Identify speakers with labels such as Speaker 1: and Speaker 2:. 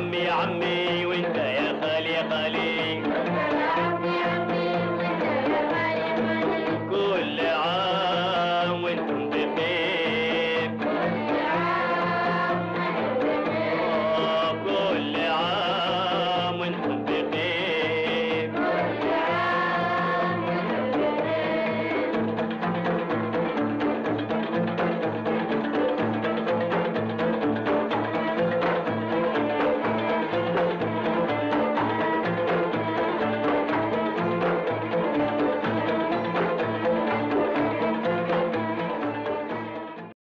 Speaker 1: अम्मी अम्मी